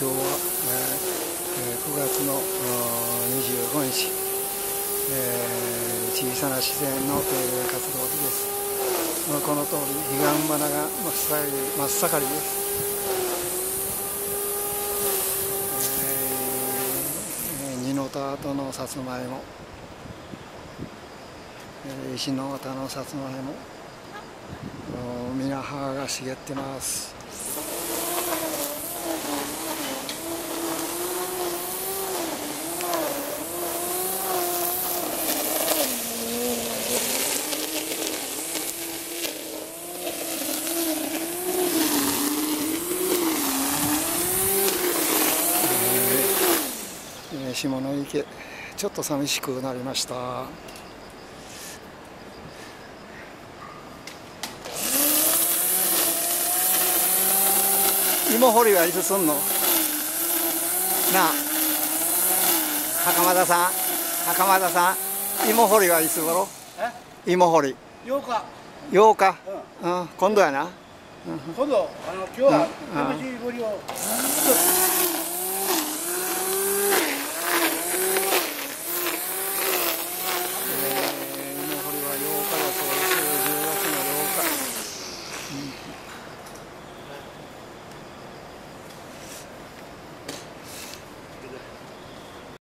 今日は、えー、9月の25日、えー、小さな自然の定例活動日です。この通り彼岸花が真っ盛り真っ盛りです、えー、二の田跡のさつまいも、えー、石の田のさつまいも。皆葉が茂ってます。下の池。ちょっと寂しくなりました。芋掘りはいつすんの？なあ。袴田さん。袴田さん。芋掘りはいつ頃芋掘り。8日。8日、うん、うん、今度やな、今度あの今日は、うん、掘りを